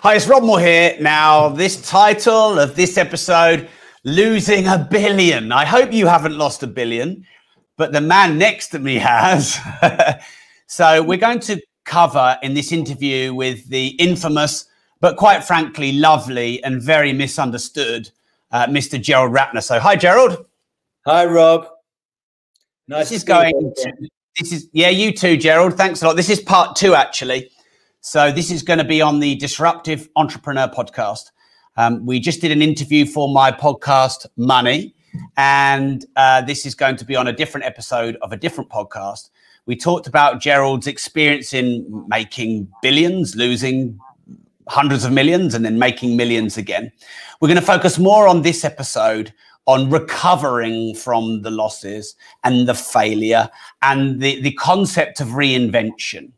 Hi, it's Rob Moore here. Now, this title of this episode, Losing a Billion. I hope you haven't lost a billion, but the man next to me has. so, we're going to cover in this interview with the infamous, but quite frankly, lovely and very misunderstood uh, Mr. Gerald Ratner. So, hi, Gerald. Hi, Rob. Nice this is going. To, this is yeah, you too, Gerald. Thanks a lot. This is part two, actually. So this is going to be on the Disruptive Entrepreneur podcast. Um, we just did an interview for my podcast, Money, and uh, this is going to be on a different episode of a different podcast. We talked about Gerald's experience in making billions, losing hundreds of millions, and then making millions again. We're going to focus more on this episode on recovering from the losses and the failure and the, the concept of reinvention.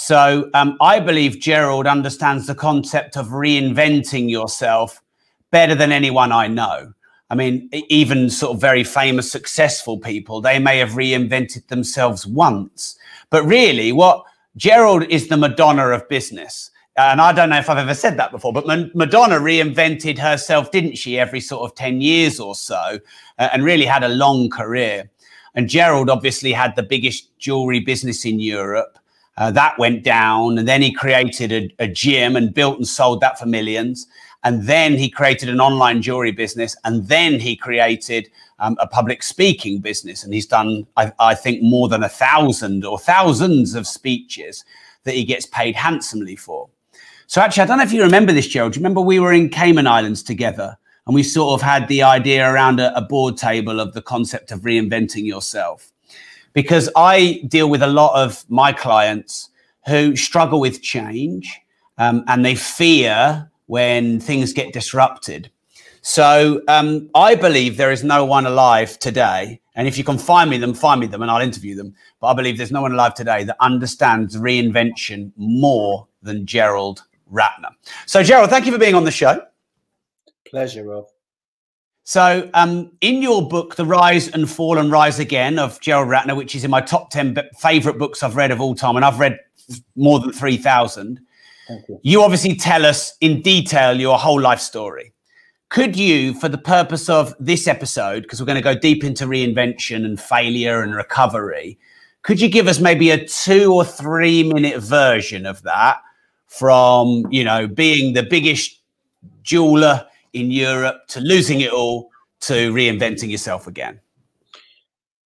So um, I believe Gerald understands the concept of reinventing yourself better than anyone I know. I mean, even sort of very famous, successful people, they may have reinvented themselves once. But really, what Gerald is the Madonna of business. And I don't know if I've ever said that before, but Madonna reinvented herself, didn't she, every sort of 10 years or so, uh, and really had a long career. And Gerald obviously had the biggest jewelry business in Europe. Uh, that went down. And then he created a, a, gym and built and sold that for millions. And then he created an online jewelry business. And then he created um, a public speaking business. And he's done, I, I think, more than a thousand or thousands of speeches that he gets paid handsomely for. So actually, I don't know if you remember this, Gerald. Do you remember we were in Cayman Islands together and we sort of had the idea around a, a board table of the concept of reinventing yourself? Because I deal with a lot of my clients who struggle with change um, and they fear when things get disrupted. So um, I believe there is no one alive today. And if you can find me them, find me them and I'll interview them. But I believe there's no one alive today that understands reinvention more than Gerald Ratner. So, Gerald, thank you for being on the show. Pleasure, Rob. So, um, in your book, The Rise and Fall and Rise Again of Gerald Ratner, which is in my top 10 favorite books I've read of all time, and I've read more than 3,000, you. you obviously tell us in detail your whole life story. Could you, for the purpose of this episode, because we're going to go deep into reinvention and failure and recovery, could you give us maybe a two or three minute version of that from, you know, being the biggest jeweler in Europe to losing it all to reinventing yourself again?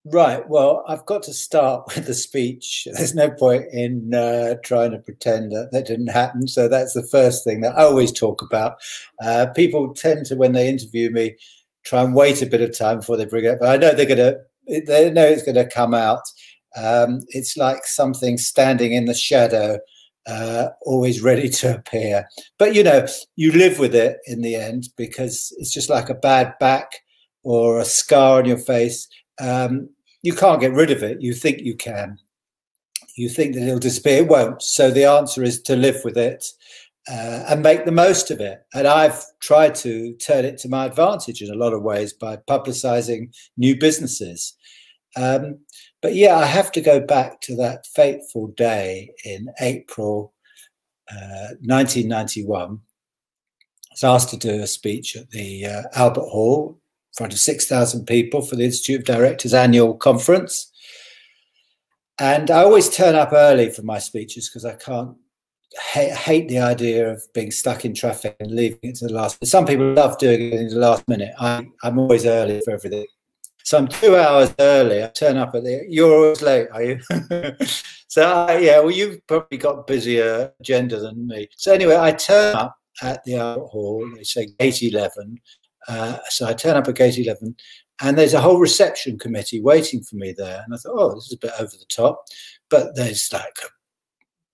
Right. Well, I've got to start with the speech. There's no point in uh, trying to pretend that that didn't happen. So that's the first thing that I always talk about. Uh, people tend to, when they interview me, try and wait a bit of time before they bring it. Up. But I know they're going to. They know it's going to come out. Um, it's like something standing in the shadow uh, always ready to appear. But you know, you live with it in the end because it's just like a bad back or a scar on your face. Um, you can't get rid of it. You think you can. You think that it'll disappear. It won't. So the answer is to live with it uh, and make the most of it. And I've tried to turn it to my advantage in a lot of ways by publicizing new businesses. Um, but yeah, I have to go back to that fateful day in April uh, 1991. I was asked to do a speech at the uh, Albert Hall in front of 6,000 people for the Institute of Directors annual conference. And I always turn up early for my speeches because I can't hate, hate, the idea of being stuck in traffic and leaving it to the last. Some people love doing it in the last minute. I, I'm always early for everything. So I'm two hours early. I turn up at the. You're always late, are you? so uh, yeah, well, you've probably got busier agenda than me. So anyway, I turn up at the Albert Hall. They say gate eleven. Uh, so I turn up at gate eleven, and there's a whole reception committee waiting for me there. And I thought, oh, this is a bit over the top, but there's like a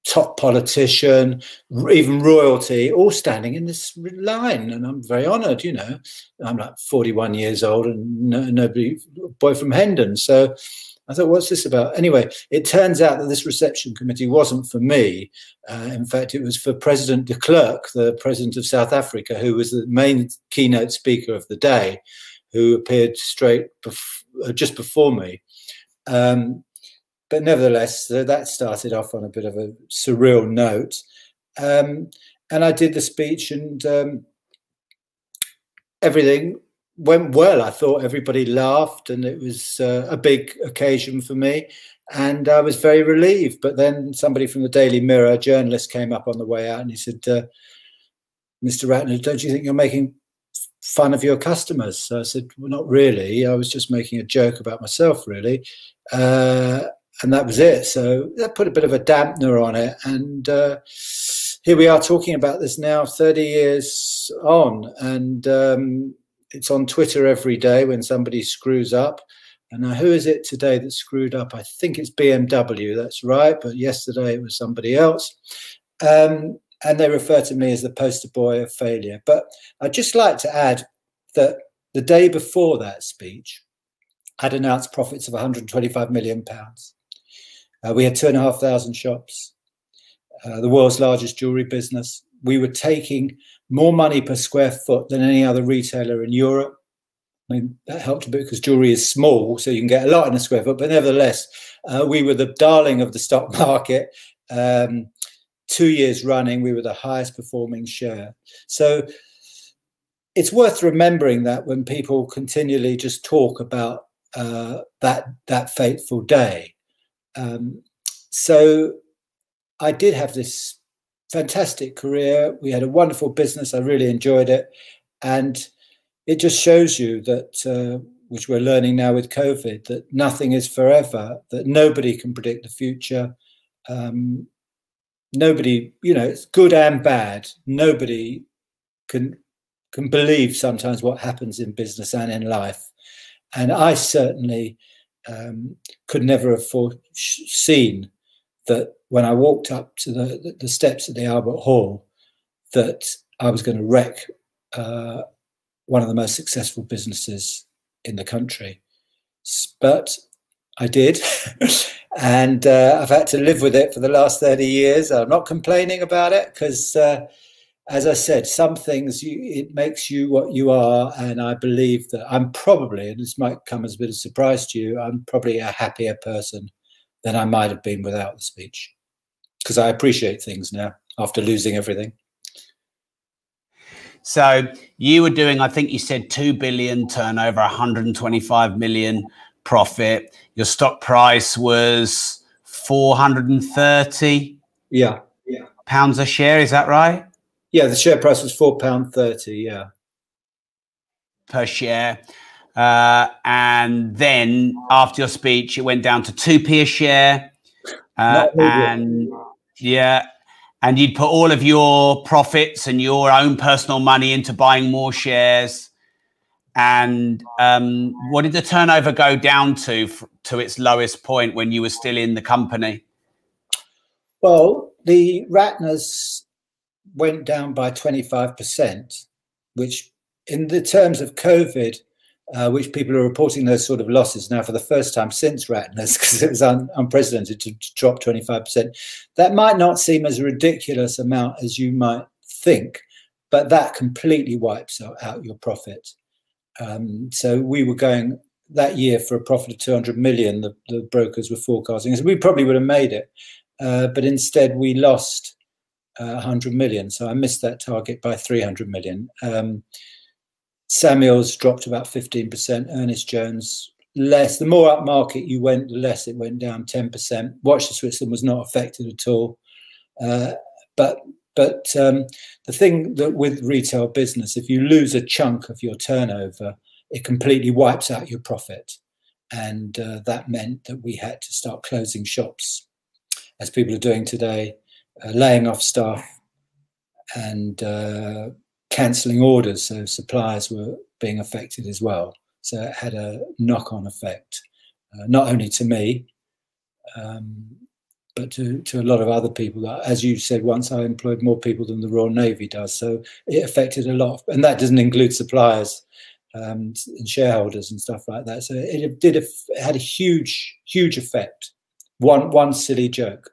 top politician, even royalty, all standing in this line. And I'm very honored, you know. I'm like 41 years old and no, nobody, boy from Hendon. So I thought, what's this about? Anyway, it turns out that this reception committee wasn't for me. Uh, in fact, it was for President de Klerk, the president of South Africa, who was the main keynote speaker of the day, who appeared straight bef uh, just before me. Um, but nevertheless, that started off on a bit of a surreal note. Um, and I did the speech, and um, everything went well. I thought everybody laughed, and it was uh, a big occasion for me. And I was very relieved. But then somebody from the Daily Mirror, a journalist, came up on the way out, and he said, uh, "Mr. Ratner, don't you think you're making fun of your customers?" So I said, "Well, not really. I was just making a joke about myself, really." Uh, and that was it. So that put a bit of a dampener on it. And uh, here we are talking about this now, 30 years on. And um, it's on Twitter every day when somebody screws up. And now, who is it today that screwed up? I think it's BMW. That's right. But yesterday it was somebody else. Um, and they refer to me as the poster boy of failure. But I'd just like to add that the day before that speech, I'd announced profits of 125 million pounds. Uh, we had two and a half thousand shops, uh, the world's largest jewelry business. We were taking more money per square foot than any other retailer in Europe. I mean, that helped a bit because jewelry is small, so you can get a lot in a square foot. But nevertheless, uh, we were the darling of the stock market. Um, two years running, we were the highest performing share. So it's worth remembering that when people continually just talk about uh, that that fateful day. Um, so I did have this fantastic career. We had a wonderful business. I really enjoyed it. And it just shows you that, uh, which we're learning now with COVID, that nothing is forever, that nobody can predict the future. Um, nobody, you know, it's good and bad. Nobody can can believe sometimes what happens in business and in life. And I certainly um, could never have foreseen that when I walked up to the, the steps at the Albert Hall, that I was going to wreck uh, one of the most successful businesses in the country. But I did. and uh, I've had to live with it for the last 30 years. I'm not complaining about it because uh, as I said, some things you, it makes you what you are, and I believe that I'm probably, and this might come as a bit of surprise to you, I'm probably a happier person than I might have been without the speech, because I appreciate things now after losing everything. So you were doing, I think you said two billion turnover, 125 million profit. Your stock price was 430. Yeah. Yeah. Pounds a share, is that right? Yeah, the share price was four pound thirty. Yeah, per share. Uh, and then after your speech, it went down to two p a share. Uh, and yeah, and you'd put all of your profits and your own personal money into buying more shares. And um, what did the turnover go down to to its lowest point when you were still in the company? Well, the Ratners went down by 25%, which in the terms of COVID, uh, which people are reporting those sort of losses now for the first time since Ratner's, because it was un unprecedented to, to drop 25%. That might not seem as a ridiculous amount as you might think, but that completely wipes out, out your profit. Um, so we were going that year for a profit of 200 million, the, the brokers were forecasting. So we probably would have made it. Uh, but instead, we lost 100 million. So I missed that target by 300 million. Um, Samuels dropped about 15%. Ernest Jones less. The more upmarket you went, the less it went down 10%. Watches of Switzerland was not affected at all. Uh, but but um, the thing that with retail business, if you lose a chunk of your turnover, it completely wipes out your profit. And uh, that meant that we had to start closing shops, as people are doing today uh, laying off staff and uh, cancelling orders. So suppliers were being affected as well. So it had a knock on effect, uh, not only to me, um, but to, to a lot of other people. As you said once, I employed more people than the Royal Navy does. So it affected a lot. Of, and that doesn't include suppliers um, and shareholders and stuff like that. So it did it had a huge, huge effect. One one silly joke.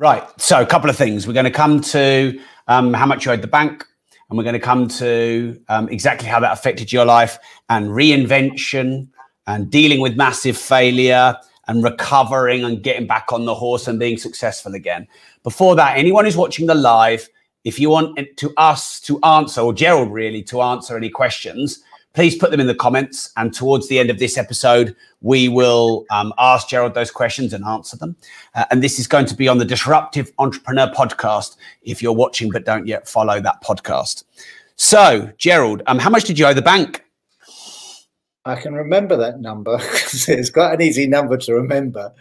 Right. So, a couple of things. We're going to come to um, how much you owed the bank, and we're going to come to um, exactly how that affected your life and reinvention and dealing with massive failure and recovering and getting back on the horse and being successful again. Before that, anyone who's watching the live, if you want to us to answer, or Gerald really to answer any questions, please put them in the comments. And towards the end of this episode, we will um, ask Gerald those questions and answer them. Uh, and this is going to be on the Disruptive Entrepreneur podcast if you're watching but don't yet follow that podcast. So, Gerald, um, how much did you owe the bank? I can remember that number because it's quite an easy number to remember.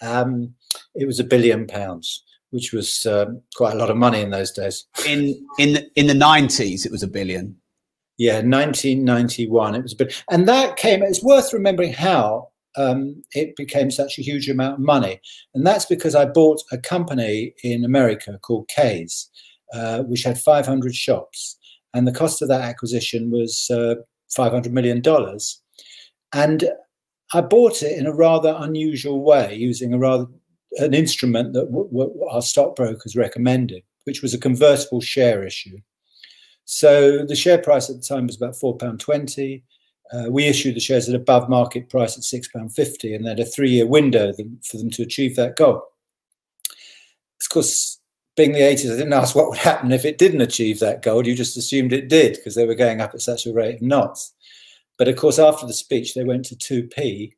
Um, it was a billion pounds, which was um, quite a lot of money in those days. In in the, in the nineties, it was a billion. Yeah, 1991. It was a bit, and that came. It's worth remembering how um, it became such a huge amount of money, and that's because I bought a company in America called Kay's, uh, which had 500 shops, and the cost of that acquisition was uh, 500 million dollars, and I bought it in a rather unusual way, using a rather an instrument that our stockbrokers recommended, which was a convertible share issue. So the share price at the time was about £4.20. Uh, we issued the shares at above market price at £6.50 and they had a three year window for them to achieve that goal. Of course, being the 80s, I didn't ask what would happen if it didn't achieve that goal. You just assumed it did because they were going up at such a rate of knots. But of course, after the speech, they went to 2p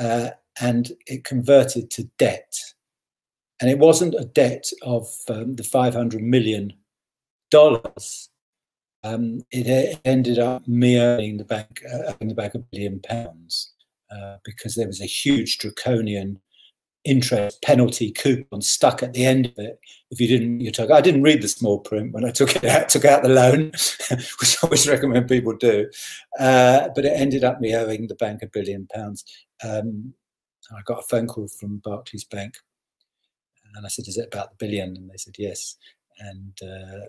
uh, and it converted to debt. And it wasn't a debt of um, the $500 million um, it ended up me owning the bank, uh, the a billion pounds uh, because there was a huge draconian interest penalty coupon stuck at the end of it. If you didn't you took I didn't read the small print when I took it out took out the loan which I always recommend people do. Uh, but it ended up me owing the bank a billion pounds. Um, I got a phone call from Barclays Bank and I said is it about the billion? And they said yes. And uh,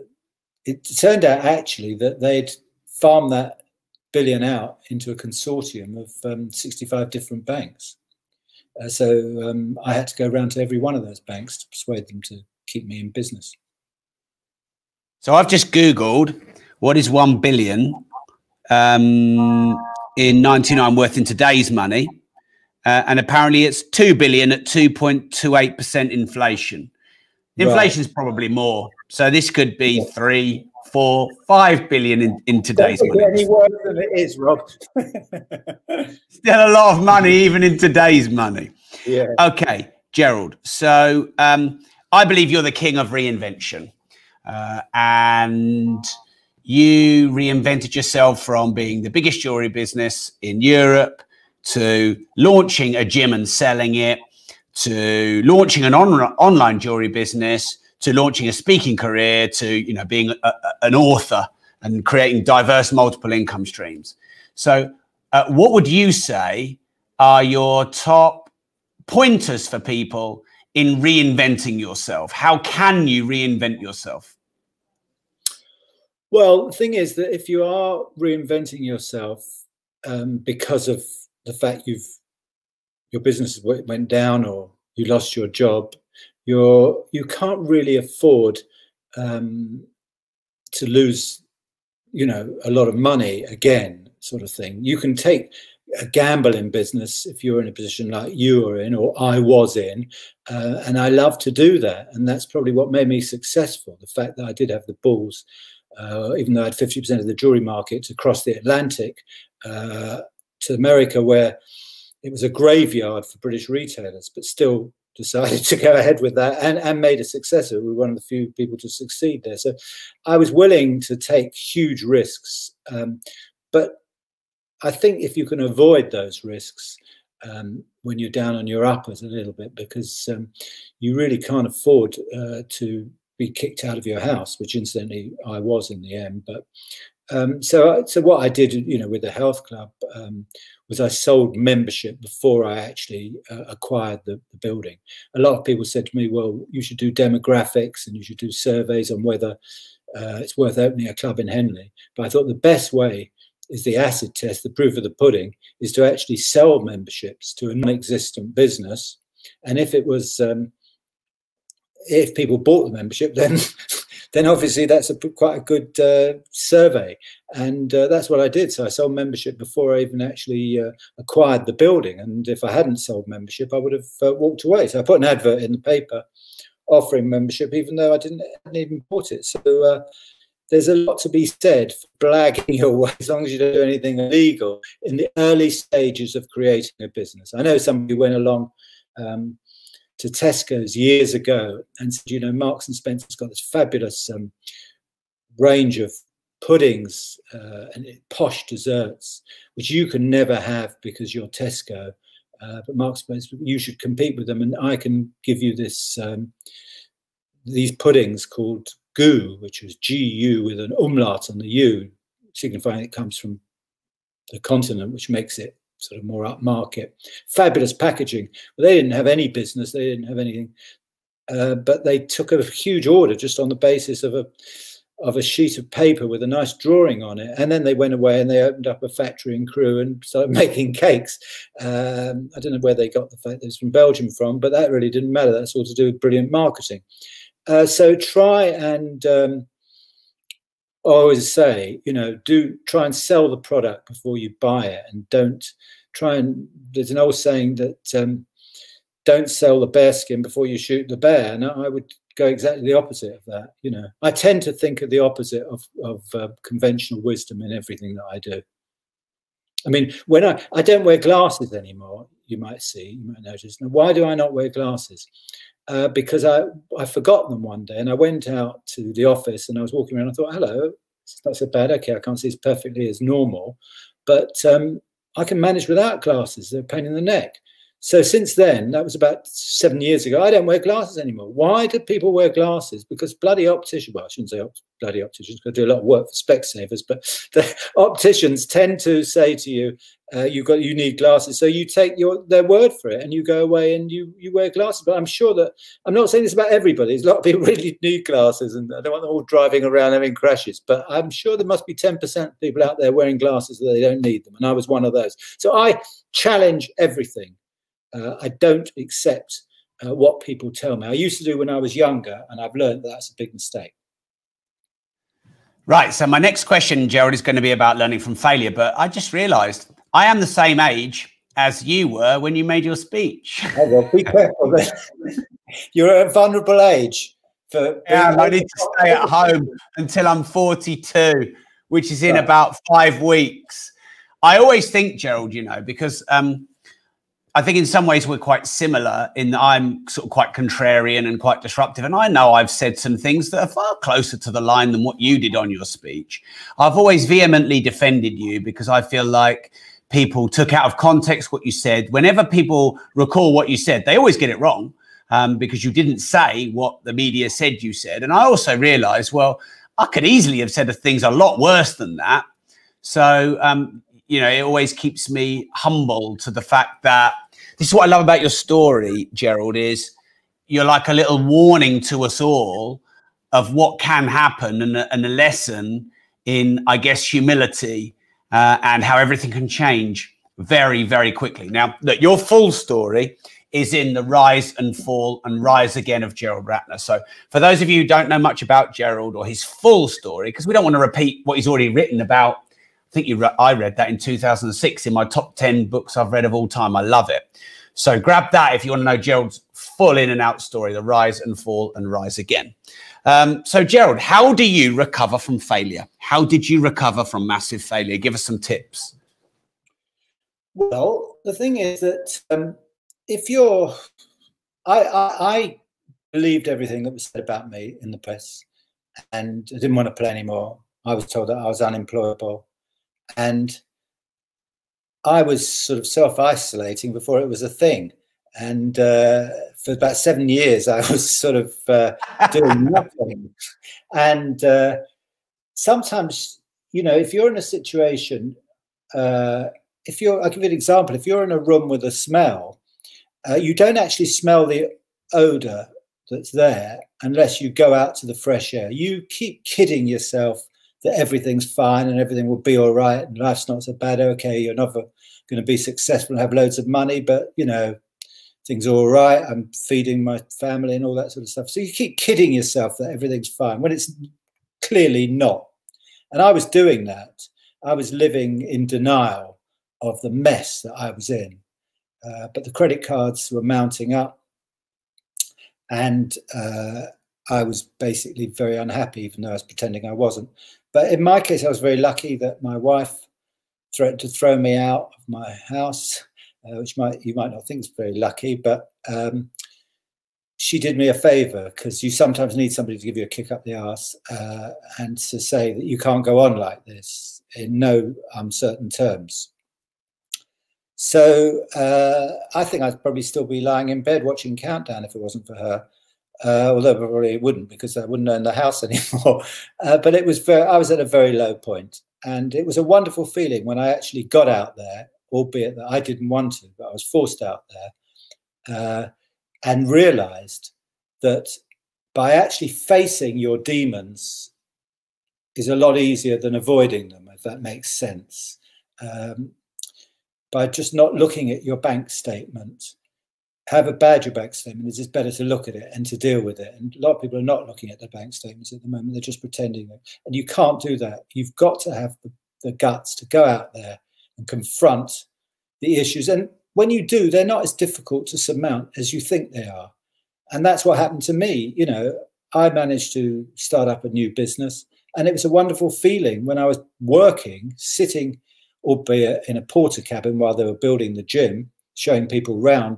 it turned out actually that they'd farmed that billion out into a consortium of um, 65 different banks. Uh, so um, I had to go around to every one of those banks to persuade them to keep me in business. So I've just Googled what is 1 billion um, in 99 worth in today's money. Uh, and apparently it's 2 billion at 2.28% inflation. Inflation is right. probably more so this could be three, four, five billion in, in today's money. Any worse than it is, Rob. Still a lot of money, even in today's money. Yeah. Okay, Gerald. So um, I believe you're the king of reinvention, uh, and you reinvented yourself from being the biggest jewelry business in Europe to launching a gym and selling it to launching an on- online jewelry business to launching a speaking career to you know being a, a, an author and creating diverse multiple income streams. So uh, what would you say are your top pointers for people in reinventing yourself? How can you reinvent yourself? Well the thing is that if you are reinventing yourself um, because of the fact you've your business went down or you lost your job you're you can't really afford um, to lose you know a lot of money again sort of thing. You can take a gamble in business if you're in a position like you are in or i was in uh, and i love to do that. And that's probably what made me successful the fact that i did have the balls uh, even though i had 50% of the jewelry market across the atlantic uh, to america where it was a graveyard for british retailers but still decided to go ahead with that and, and made a successor. We were one of the few people to succeed there. So I was willing to take huge risks. Um, but I think if you can avoid those risks um, when you're down on your uppers a little bit, because um, you really can't afford uh, to be kicked out of your house, which incidentally I was in the end. But um, so, so what I did, you know, with the health club um, was I sold membership before I actually uh, acquired the, the, building. A lot of people said to me, "Well, you should do demographics and you should do surveys on whether uh, it's worth opening a club in Henley." But I thought the best way is the acid test, the proof of the pudding, is to actually sell memberships to a non-existent business, and if it was um, if people bought the membership, then then obviously that's a quite a good uh, survey, and uh, that's what I did. So I sold membership before I even actually uh, acquired the building, and if I hadn't sold membership, I would have uh, walked away. So I put an advert in the paper offering membership, even though I didn't, didn't even bought it. So uh, there's a lot to be said for blagging your way as long as you don't do anything illegal in the early stages of creating a business. I know somebody went along um, to Tesco's years ago and said, you know, Marks and Spencer's got this fabulous um, range of puddings uh, and posh desserts, which you can never have because you're Tesco. Uh, but Marks and Spencer, you should compete with them, and I can give you this um, these puddings called Gu, which was G-U with an umlaut on the U, signifying it comes from the continent, which makes it sort of more upmarket. Fabulous packaging. Well, they didn't have any business. They didn't have anything. Uh, but they took a huge order just on the basis of a of a sheet of paper with a nice drawing on it. And then they went away and they opened up a factory in Crewe and started making cakes. Um, I don't know where they got the fact that it's from Belgium from, but that really didn't matter. That's all to do with brilliant marketing. Uh, so try and um, always say, you know, do try and sell the product before you buy it, and don't try and. There's an old saying that um, don't sell the bear skin before you shoot the bear, and I would go exactly the opposite of that. You know, I tend to think of the opposite of of uh, conventional wisdom in everything that I do. I mean, when I I don't wear glasses anymore, you might see, you might notice. Now, why do I not wear glasses? Uh, because I I forgot them one day, and I went out to the office and I was walking around. I thought, hello, not so bad. Okay, I can't see as perfectly as normal, but um, I can manage without glasses. They're a pain in the neck. So since then, that was about seven years ago, I don't wear glasses anymore. Why do people wear glasses? Because bloody opticians, well, I shouldn't say bloody opticians, because I do a lot of work for Specsavers, but the opticians tend to say to you, uh, you got you need glasses. So you take your their word for it and you go away and you you wear glasses. But I'm sure that I'm not saying this about everybody. There's a lot of people really need glasses and I don't want them all driving around having crashes. But I'm sure there must be 10% of people out there wearing glasses that they don't need them. And I was one of those. So I challenge everything uh, I don't accept uh, what people tell me. I used to do when I was younger, and I've learned that that's a big mistake. Right. So my next question, Gerald, is going to be about learning from failure. But I just realised I am the same age as you were when you made your speech. Oh, well, be careful. You're at a vulnerable age. For yeah, I need to stay at home until I'm 42, which is in right. about five weeks. I always think, Gerald, you know, because um, I think in some ways we're quite similar in that I'm sort of quite contrarian and quite disruptive. And I know I've said some things that are far closer to the line than what you did on your speech. I've always vehemently defended you because I feel like people took out of context what you said. Whenever people recall what you said, they always get it wrong um, because you didn't say what the media said you said. And I also realized, well, I could easily have said things a lot worse than that. So, um, you know, it always keeps me humble to the fact that this is what I love about your story, Gerald, is you're like a little warning to us all of what can happen and a, and a lesson in, I guess, humility uh, and how everything can change very, very quickly. Now, look, your full story is in the rise and fall and rise again of Gerald Ratner. So, for those of you who don't know much about Gerald or his full story, because we don't want to repeat what he's already written about think you re- I read that in 2006 in my top 10 books I've read of all time. I love it. So grab that if you want to know Gerald's full in and out story, the rise and fall and rise again. Um, so, Gerald, how do you recover from failure? How did you recover from massive failure? Give us some tips. Well, the thing is that um, if you're, I, I, I believed everything that was said about me in the press, and I didn't want to play anymore. I was told that I was unemployable, and I was sort of self isolating before it was a thing. And uh, for about seven years, I was sort of uh, doing nothing. And uh, sometimes, you know, if you're in a situation, uh, if you're, I'll give you an example. If you're in a room with a smell, uh, you don't actually smell the odor that's there unless you go out to the fresh air. You keep kidding yourself that everything's fine and everything will be all right and life's not so bad. Okay, you're never going to be successful and have loads of money, but you know, things are all right. I'm feeding my family and all that sort of stuff. So you keep kidding yourself that everything's fine when it's clearly not. And I was doing that. I was living in denial of the mess that I was in. Uh, but the credit cards were mounting up. and uh, I was basically very unhappy, even though I was pretending I wasn't. But in my case, I was very lucky that my wife threatened to throw me out of my house, uh, which might you might not think is very lucky, but um, she did me a favor because you sometimes need somebody to give you a kick up the ass uh, and to say that you can't go on like this in no uncertain terms. So uh, I think I'd probably still be lying in bed watching Countdown if it wasn't for her. Uh, although probably it wouldn't because I wouldn't own the house anymore. Uh, but it was very, I was at a very low point, and it was a wonderful feeling when I actually got out there, albeit that I didn't want to, but I was forced out there, uh, and realised that by actually facing your demons is a lot easier than avoiding them, if that makes sense. Um, by just not looking at your bank statement, have a bad your bank statement. It's just better to look at it and to deal with it. And a lot of people are not looking at their bank statements at the moment. They're just pretending. And you can't do that. You've got to have the, the guts to go out there and confront the issues. And when you do, they're not as difficult to surmount as you think they are. And that's what happened to me. You know, I managed to start up a new business. And it was a wonderful feeling when I was working, sitting, albeit in a Portakabin while they were building the gym, showing people around,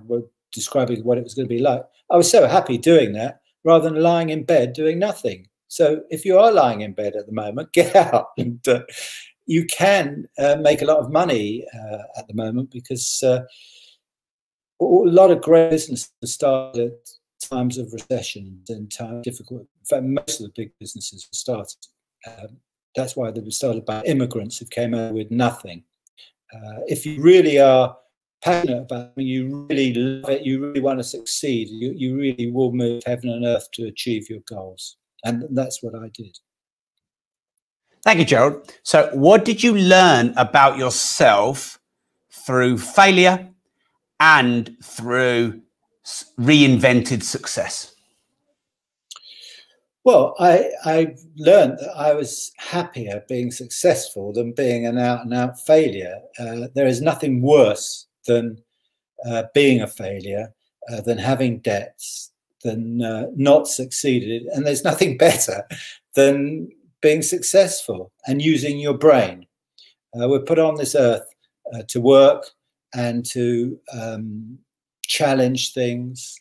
describing what it was going to be like. I was so happy doing that rather than lying in bed doing nothing. So if you are lying in bed at the moment, get out. And uh, you can uh, make a lot of money uh, at the moment because uh, a lot of great businesses started at times of recession and times difficult. In fact, most of the big businesses started. Um, that's why they were started by immigrants who came out with nothing. Uh, if you really are passionate about it, you really love it, you really want to succeed, you, you really will move heaven and earth to achieve your goals. And that's what I did. Thank you, Gerald. So, what did you learn about yourself through failure and through reinvented success? Well, I, I learned that I was happier being successful than being an out and out failure. Uh, there is nothing worse than uh, being a failure, uh, than having debts, than uh, not succeeded. And there's nothing better than being successful and using your brain. Uh, we're put on this earth uh, to work and to um, challenge things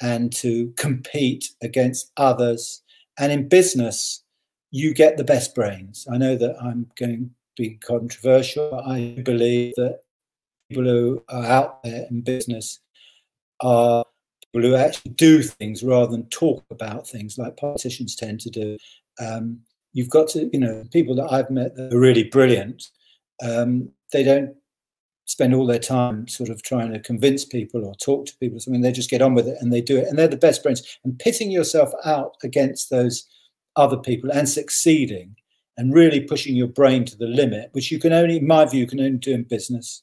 and to compete against others and in business, you get the best brains. I know that I'm going to be controversial. I believe that people who are out there in business are people who actually do things rather than talk about things like politicians tend to do. Um, you've got to, you know, people that I've met that are really brilliant. Um, they don't spend all their time sort of trying to convince people or talk to people or something. They just get on with it and they do it. And they're the best brains. And pitting yourself out against those other people and succeeding and really pushing your brain to the limit, which you can only, in my view, can only do in business.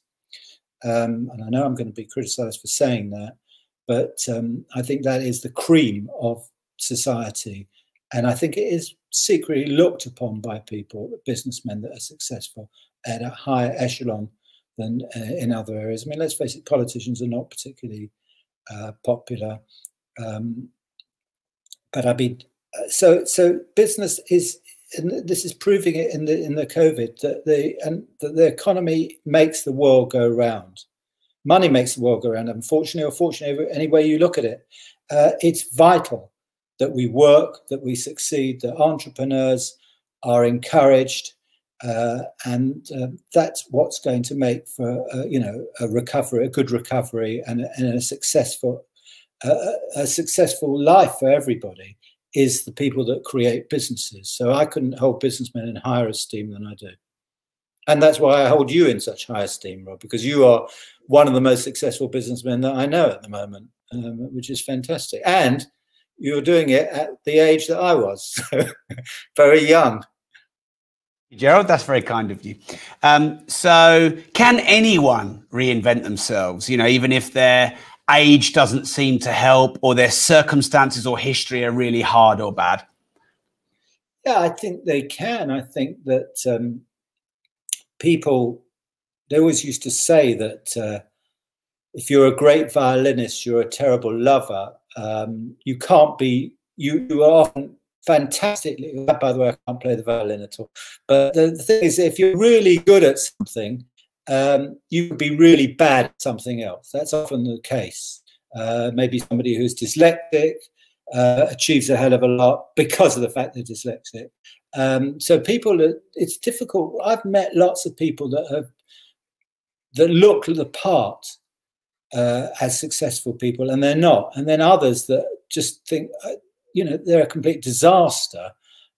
Um, and I know I'm going to be criticized for saying that, but um, I think that is the cream of society. And I think it is secretly looked upon by people, businessmen that are successful at a higher echelon than uh, in other areas. I mean, let's face it, politicians are not particularly uh, popular. Um, but I mean, uh, so so business is, and this is proving it in the in the COVID that the and that the economy makes the world go round. Money makes the world go round. Unfortunately or fortunately, any way you look at it, uh, it's vital that we work, that we succeed, that entrepreneurs are encouraged uh, and uh, that's what's going to make for uh, you know a recovery, a good recovery, and, and a successful a successful life for everybody is the people that create businesses. So I couldn't hold businessmen in higher esteem than I do, and that's why I hold you in such high esteem, Rob, because you are one of the most successful businessmen that I know at the moment, um, which is fantastic, and you're doing it at the age that I was, very young. Gerald, that's very kind of you. Um, so, can anyone reinvent themselves? You know, even if their age doesn't seem to help, or their circumstances or history are really hard or bad. Yeah, I think they can. I think that um, people they always used to say that uh, if you're a great violinist, you're a terrible lover. Um, you can't be, you, you are often fantastically, by the way, I can't play the violin at all. But the, the thing is, if you're really good at something, um, you could be really bad at something else. That's often the case. Uh, maybe somebody who's dyslexic uh, achieves a hell of a lot because of the fact they're dyslexic. Um, so people, are, it's difficult. I've met lots of people that have that look the part uh, as successful people, and they're not. And then others that just think, uh, you know, they're a complete disaster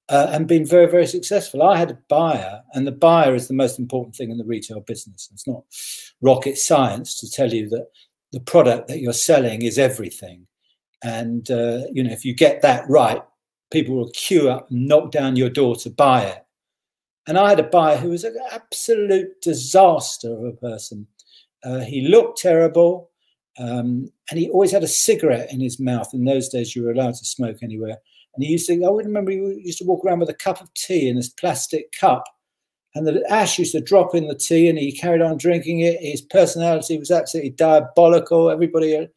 uh, and been very, very successful. I had a buyer, and the buyer is the most important thing in the retail business. It's not rocket science to tell you that the product that you're selling is everything. And, uh, you know, if you get that right, people will queue up and knock down your door to buy it. And I had a buyer who was an absolute disaster of a person. Uh, he looked terrible, um, and he always had a cigarette in his mouth. In those days, you were allowed to smoke anywhere. And he used to, I remember he used to walk around with a cup of tea in this plastic cup. And the ash used to drop in the tea, and he carried on drinking it. His personality was absolutely diabolical. Everybody,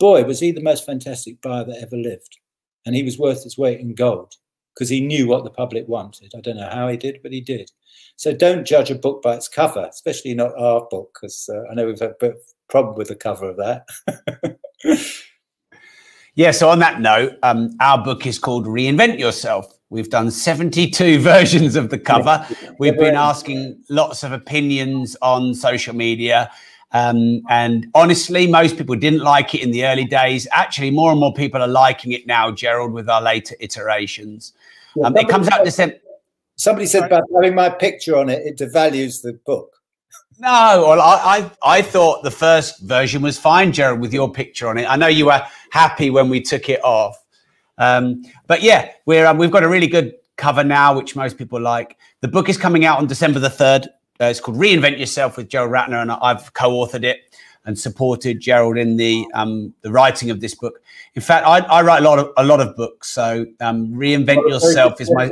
boy, was he the most fantastic buyer that ever lived and he was worth his weight in gold because he knew what the public wanted. I don't know how he did, but he did. So don't judge a book by its cover, especially not our book, because uh, I know we've had a bit of problem with the cover of that. yeah. So on that note, um, our book is called Reinvent Yourself. We've done 72 versions of the cover. We've been asking lots of opinions on social media. Um, and honestly, most people didn't like it in the early days. Actually, more and more people are liking it now, Gerald, with our later iterations. Um, it comes out December. Somebody said about having my picture on it, it devalues the book. No, well, I, I, I thought the first version was fine, Gerald, with your picture on it. I know you were happy when we took it off. Um, but yeah, we're um, we've got a really good cover now, which most people like. The book is coming out on December the third. Uh, it's called Reinvent Yourself with Gerald Ratner, and I've co-authored it and supported Gerald in the um, the writing of this book. In fact, I, I, write a lot of a lot of books. So um, Reinvent Yourself is my.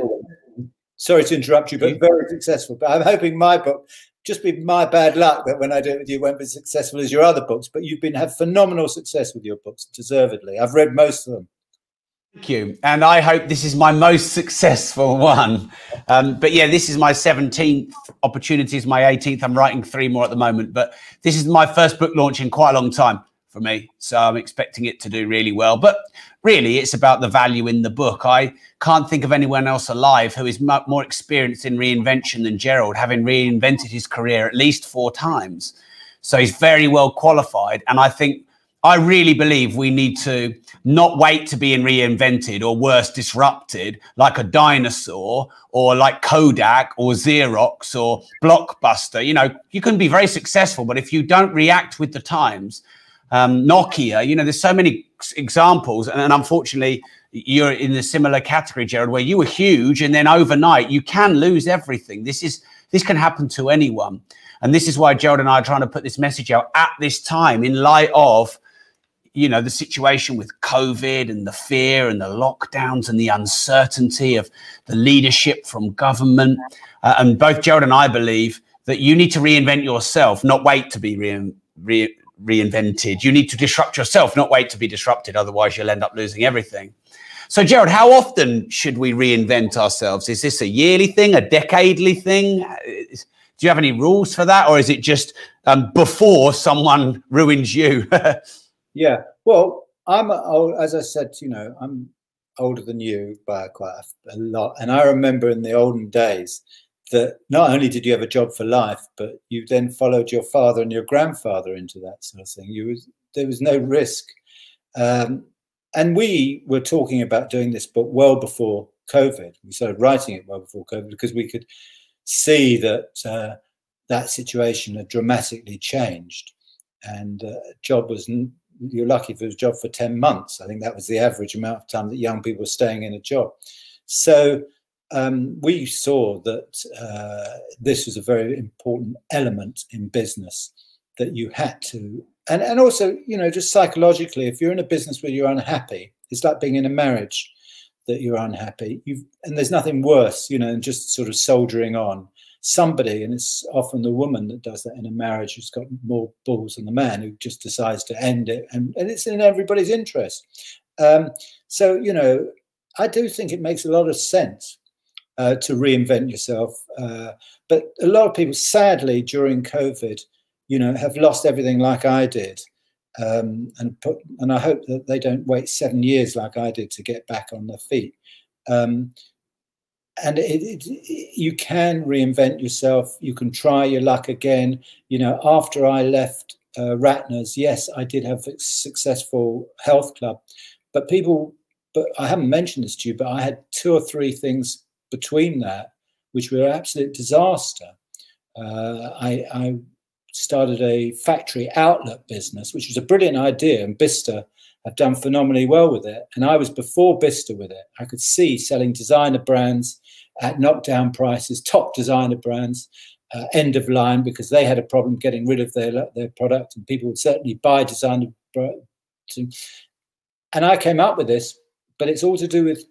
Sorry to interrupt you, but very successful. But I'm hoping my book just be my bad luck that when I do it with you won't be as successful as your other books. But you've been have phenomenal success with your books, deservedly. I've read most of them. Thank you. And I hope this is my most successful one. Um, but yeah, this is my 17th opportunity, is my 18th. I'm writing three more at the moment, but this is my first book launch in quite a long time for me. So I'm expecting it to do really well. But really, it's about the value in the book. I can't think of anyone else alive who is more experienced in reinvention than Gerald, having reinvented his career at least four times. So he's very well qualified. And I think I really believe we need to not wait to be reinvented or worse, disrupted like a dinosaur or like Kodak or Xerox or Blockbuster. You know, you can be very successful, but if you don't react with the times, um, Nokia, you know, there's so many examples. And, and unfortunately, you're in a similar category, Gerald, where you were huge and then overnight you can lose everything. This is this can happen to anyone. And this is why Gerald and I are trying to put this message out at this time in light of you know the situation with covid and the fear and the lockdowns and the uncertainty of the leadership from government uh, and both gerald and i believe that you need to reinvent yourself not wait to be re- re- reinvented. You need to disrupt yourself not wait to be disrupted otherwise you'll end up losing everything. So gerald how often should we reinvent ourselves? Is this a yearly thing a decadely thing? Do you have any rules for that or is it just um, before someone ruins you? Yeah. Well, I'm old, as I said, you know, I'm older than you by quite a lot, and I remember in the olden days that not only did you have a job for life, but you then followed your father and your grandfather into that sort of thing. Was there was no risk, um, and we were talking about doing this book well before COVID. We started writing it well before COVID because we could see that uh, that situation had dramatically changed, and uh, job was you're lucky if it was a job for 10 months. I think that was the average amount of time that young people were staying in a job. So um, we saw that uh, this was a very important element in business that you had to, and, and also, you know, just psychologically, if you're in a business where you're unhappy, it's like being in a marriage that you're unhappy. You've, and there's nothing worse, you know, than just sort of soldiering on somebody, and it's often the woman that does that in a marriage who's got more balls than the man who just decides to end it, and, and it's in everybody's interest. Um, so, you know, I do think it makes a lot of sense uh, to reinvent yourself. Uh, but a lot of people, sadly, during COVID, you know, have lost everything like I did. Um, and put, and I hope that they don't wait seven years like I did to get back on their feet. Um, and it, it, you can reinvent yourself. You can try your luck again. You know, after I left uh, Ratner's, yes, I did have a successful health club, but people, but I haven't mentioned this to you, but I had two or three things between that which were an absolute disaster. Uh, I, I started a factory outlet business, which was a brilliant idea, and Bicester have done phenomenally well with it. And I was before Bicester with it. I could see selling designer brands at knockdown prices, top designer brands, uh, end of line because they had a problem getting rid of their their product, and people would certainly buy designer. And I came up with this, but it's all to do with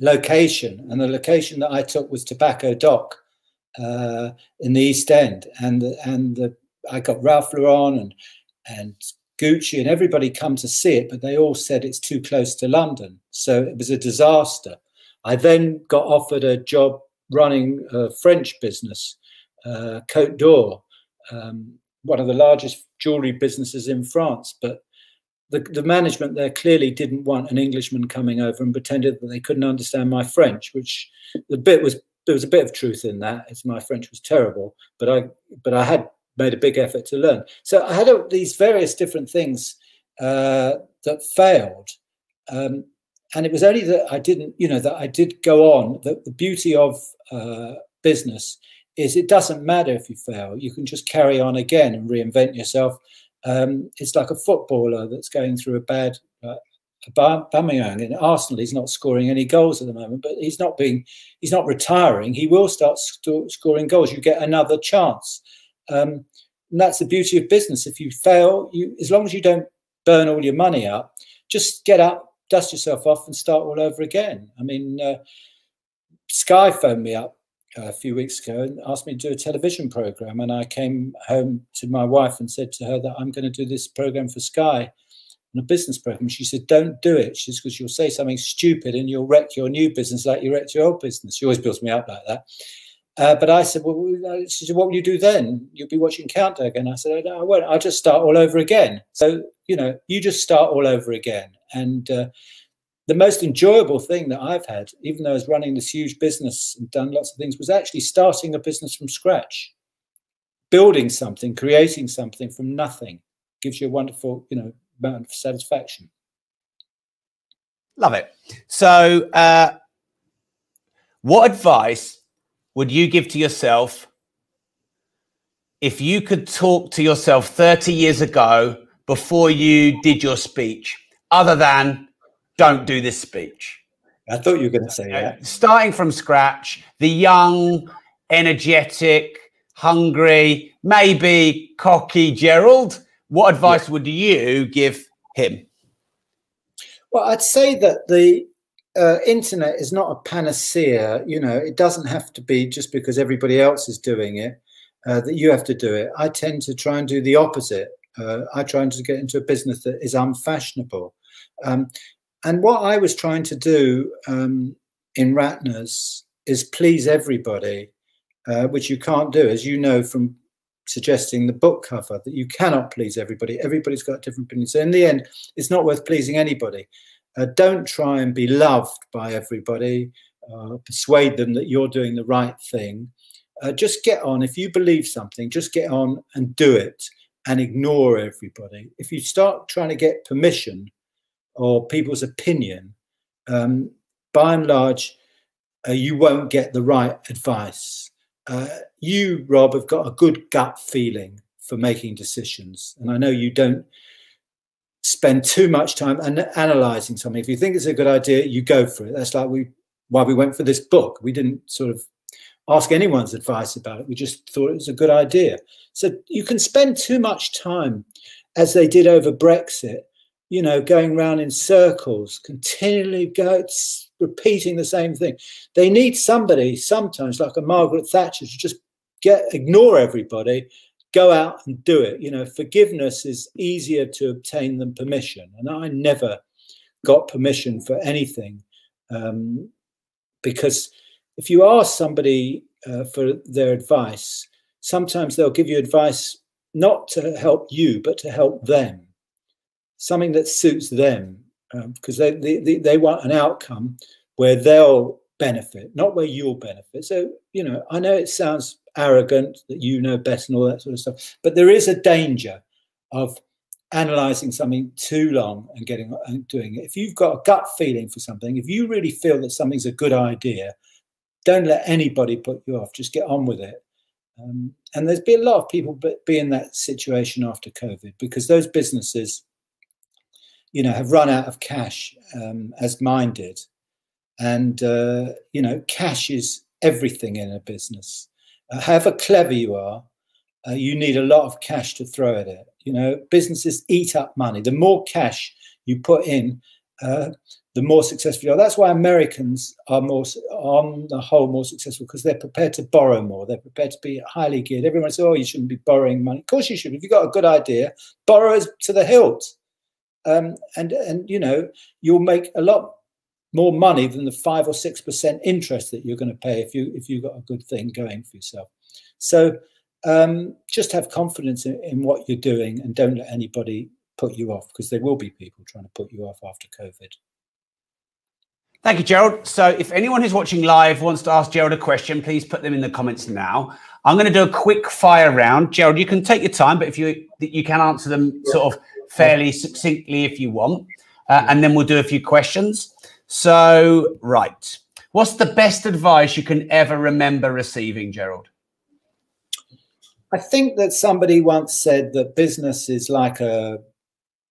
location, and the location that I took was Tobacco Dock uh, in the East End, and the, and the, I got Ralph Lauren and and Gucci and everybody come to see it, but they all said it's too close to London, so it was a disaster. I then got offered a job running a French business, uh, Cote d'Or, um, one of the largest jewelry businesses in France. But the, the management there clearly didn't want an Englishman coming over and pretended that they couldn't understand my French, which the bit was there was a bit of truth in that, as my French was terrible. But I but I had made a big effort to learn. So I had a, these various different things uh, that failed. Um, and it was only that I didn't, you know, that I did go on. That the beauty of uh, business is it doesn't matter if you fail; you can just carry on again and reinvent yourself. Um, it's like a footballer that's going through a bad uh, Aubameyang in Arsenal. He's not scoring any goals at the moment, but he's not being, he's not retiring. He will start st scoring goals. You get another chance, um, and that's the beauty of business. If you fail, you as long as you don't burn all your money up, just get up, dust yourself off and start all over again. I mean, uh, Sky phoned me up a few weeks ago and asked me to do a television program. And I came home to my wife and said to her that I'm going to do this program for Sky on a business program. She said, Don't do it. She says, Because you'll say something stupid and you'll wreck your new business like you wrecked your old business. She always builds me up like that. Uh, but I said, well, she said, what will you do then? You'll be watching Countdown again. I said, I won't. I'll just start all over again. So, you know, you just start all over again. And uh, the most enjoyable thing that I've had, even though I was running this huge business and done lots of things, was actually starting a business from scratch, building something, creating something from nothing. Gives you a wonderful, you know, amount of satisfaction. Love it. So, uh, what advice would you give to yourself if you could talk to yourself 30 years ago before you did your speech? other than don't do this speech. I thought you were going to say that. Starting from scratch, the young, energetic, hungry, maybe cocky Gerald, what advice yeah. would you give him? Well, I'd say that the uh, internet is not a panacea. You know, it doesn't have to be just because everybody else is doing it uh, that you have to do it. I tend to try and do the opposite. Uh, I try and to get into a business that is unfashionable. Um, and what I was trying to do um, in Ratner's is please everybody, uh, which you can't do, as you know from suggesting the book cover, that you cannot please everybody. Everybody's got different opinions. So in the end, it's not worth pleasing anybody. Uh, don't try and be loved by everybody. Uh, persuade them that you're doing the right thing. Uh, just get on. If you believe something, just get on and do it and ignore everybody. If you start trying to get permission or people's opinion, um, by and large, uh, you won't get the right advice. Uh, you, Rob, have got a good gut feeling for making decisions. And I know you don't spend too much time an analyzing something. If you think it's a good idea, you go for it. That's like we why we went for this book. We didn't sort of ask anyone's advice about it. We just thought it was a good idea. So you can spend too much time, as they did over Brexit, you know, going around in circles, continually go repeating the same thing. They need somebody sometimes, like a Margaret Thatcher, to just get ignore everybody, go out and do it. You know, forgiveness is easier to obtain than permission, and I never got permission for anything um, because if you ask somebody uh, for their advice, sometimes they'll give you advice not to help you, but to help them, something that suits them, because um, they, they, they want an outcome where they'll benefit, not where you'll benefit. So, you know, I know it sounds arrogant that you know best and all that sort of stuff, but there is a danger of analyzing something too long and getting and doing it. If you've got a gut feeling for something, if you really feel that something's a good idea, don't let anybody put you off. Just get on with it. Um, and there's been a lot of people be in that situation after COVID because those businesses, you know, have run out of cash um, as mine did. And, uh, you know, cash is everything in a business. Uh, however clever you are, uh, you need a lot of cash to throw at it. You know, businesses eat up money. The more cash you put in, uh, the more successful you are. That's why Americans are more, on the whole, more successful because they're prepared to borrow more. They're prepared to be highly geared. Everyone says, "Oh, you shouldn't be borrowing money." Of course, you should. If you've got a good idea, borrow to the hilt, um, and and you know you'll make a lot more money than the five or six percent interest that you're going to pay if you if you've got a good thing going for yourself. So um, just have confidence in, in what you're doing and don't let anybody put you off because there will be people trying to put you off after COVID. Thank you, Gerald. So if anyone who's watching live wants to ask Gerald a question, please put them in the comments now. I'm going to do a quick fire round. Gerald, you can take your time, but if you you can answer them sort of fairly succinctly if you want, uh, and then we'll do a few questions. So, right. What's the best advice you can ever remember receiving, Gerald? I think that somebody once said that business is like a,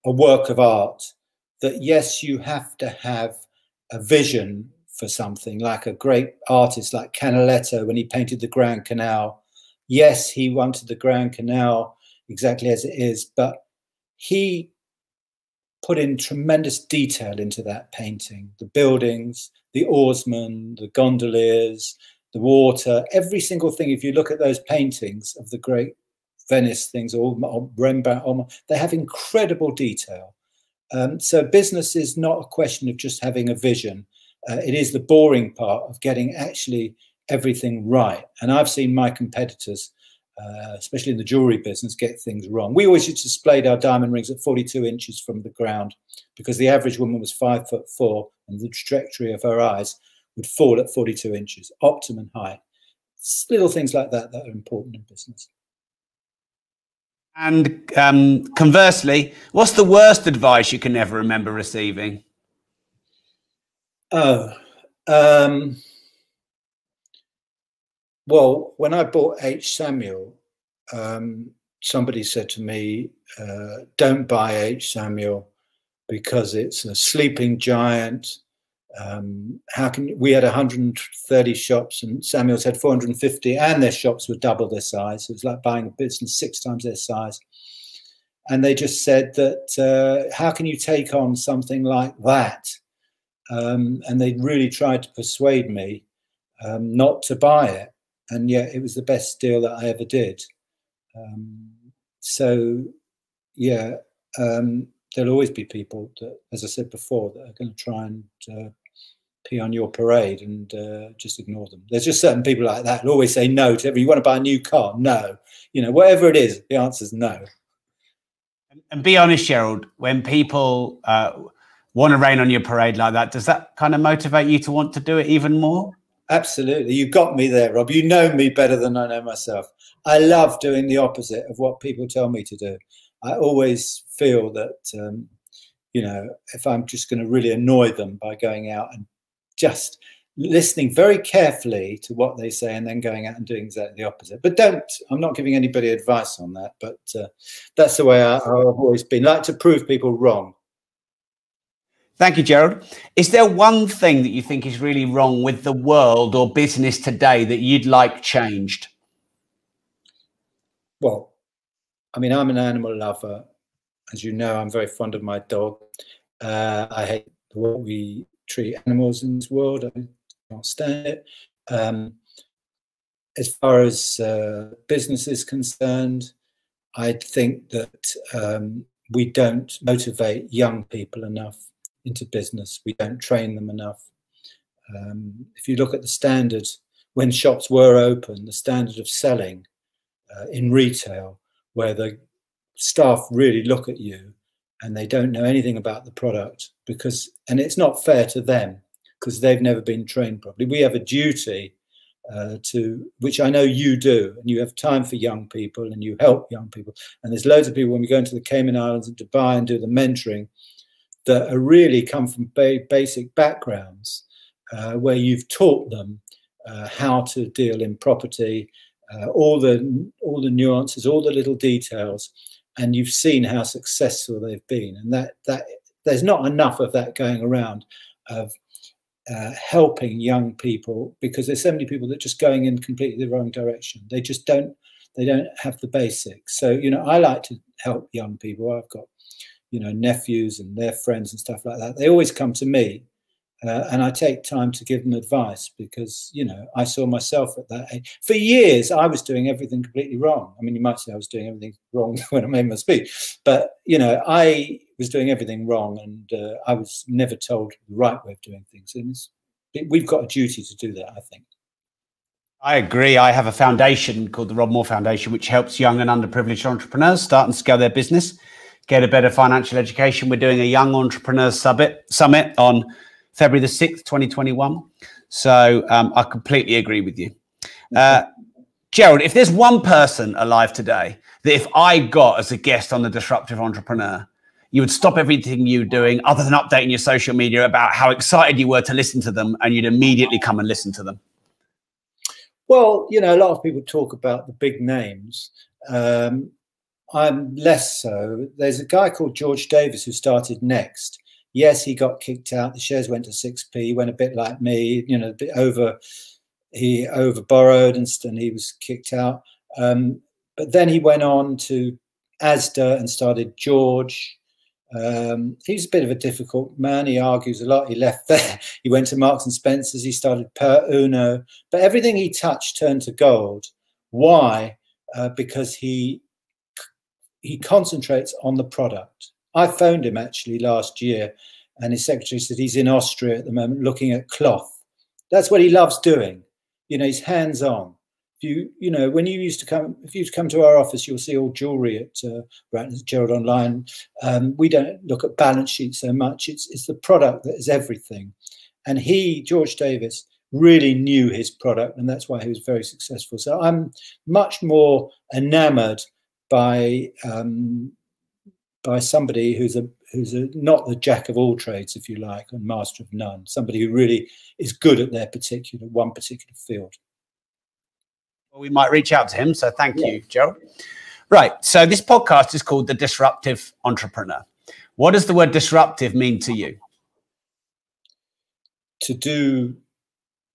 a work of art, that yes, you have to have a vision for something, like a great artist like Canaletto when he painted the Grand Canal. Yes, he wanted the Grand Canal exactly as it is, but he put in tremendous detail into that painting the buildings, the oarsmen, the gondoliers, the water, every single thing. If you look at those paintings of the great Venice things, or, Rembrandt, they have incredible detail. Um, so business is not a question of just having a vision. Uh, it is the boring part of getting actually everything right. And I've seen my competitors, uh, especially in the jewelry business, get things wrong. We always used to display our diamond rings at 42 inches from the ground because the average woman was five foot four and the trajectory of her eyes would fall at 42 inches, optimum height. It's little things like that that are important in business. And um, conversely, what's the worst advice you can ever remember receiving? Oh, um, well, when I bought H. Samuel, um, somebody said to me, uh, "Don't buy H. Samuel because it's a sleeping giant um, how can we had 130 shops and Samuels had 450 and their shops were double their size. It was like buying a business six times their size. And they just said that, uh, how can you take on something like that? Um, and they really tried to persuade me um, not to buy it. And yet it was the best deal that I ever did. Um, so, yeah, um, there'll always be people that, as I said before, that are going to try and uh, pee on your parade and uh, just ignore them. There's just certain people like that who always say no to every. You want to buy a new car? No. You know, whatever it is, the answer is no. And be honest, Gerald. When people uh, want to rain on your parade like that, does that kind of motivate you to want to do it even more? Absolutely. You got me there, Rob. You know me better than I know myself. I love doing the opposite of what people tell me to do. I always feel that, um, you know, if I'm just going to really annoy them by going out and just listening very carefully to what they say and then going out and doing exactly the opposite. But don't, I'm not giving anybody advice on that, but uh, that's the way I, have always been, like to prove people wrong. Thank you, Gerald. Is there one thing that you think is really wrong with the world or business today that you'd like changed? Well, I mean, I'm an animal lover. As you know, I'm very fond of my dog. Uh, I hate what we treat animals in this world. I can't stand it. Um, as far as uh, business is concerned, I think that um, we don't motivate young people enough into business. We don't train them enough. Um, if you look at the standard, when shops were open, the standard of selling uh, in retail, where the staff really look at you and they don't know anything about the product because, and it's not fair to them because they've never been trained properly. We have a duty uh, to which I know you do, and you have time for young people and you help young people. And there's loads of people when we go into the Cayman Islands and Dubai and do the mentoring that are really come from ba basic backgrounds uh, where you've taught them uh, how to deal in property, uh, all the all the nuances, all the little details, and you've seen how successful they've been. And that that there's not enough of that going around of uh, helping young people because there's so many people that are just going in completely the wrong direction. They just don't they don't have the basics. So you know, I like to help young people. I've got you know nephews and their friends and stuff like that. They always come to me uh, and I take time to give them advice because, you know, I saw myself at that age. For years, I was doing everything completely wrong. I mean, you might say I was doing everything wrong when I made my speech, but, you know, I was doing everything wrong and uh, I was never told the right way of doing things. And we've got a duty to do that, I think. I agree. I have a foundation called the Rob Moore Foundation, which helps young and underprivileged entrepreneurs start and scale their business, get a better financial education. We're doing a Young Entrepreneurs Summit, summit on February the 6th, 2021. So um, I completely agree with you. Uh, Gerald, if there's one person alive today that if I got as a guest on the Disruptive Entrepreneur, you would stop everything you're doing other than updating your social media about how excited you were to listen to them and you'd immediately come and listen to them? Well, you know, a lot of people talk about the big names. Um, I'm less so. There's a guy called George Davies who started Next, Yes, he got kicked out. The shares went to 6p. He went a bit like me, you know, a bit over, he over borrowed and, and he was kicked out. Um, but then he went on to Asda and started George. Um, he's a bit of a difficult man. He argues a lot. He left there. He went to Marks and Spencers. He started Per Una. But everything he touched turned to gold. Why? Uh, because he he concentrates on the product. I phoned him actually last year, and his secretary said he's in Austria at the moment looking at cloth. That's what he loves doing. You know, he's hands on. You, you know, when you used to come, if you come to our office, you'll see all jewelry at uh, Gerald Online. Um, we don't look at balance sheets so much. It's it's the product that is everything. And he, George Davies, really knew his product, and that's why he was very successful. So I'm much more enamored by um, by somebody who's a who's a, not the jack of all trades, if you like, and master of none. Somebody who really is good at their particular one particular field. Well, we might reach out to him. So thank yeah. you, Joe. Right. So this podcast is called the Disruptive Entrepreneur. What does the word disruptive mean to you? To do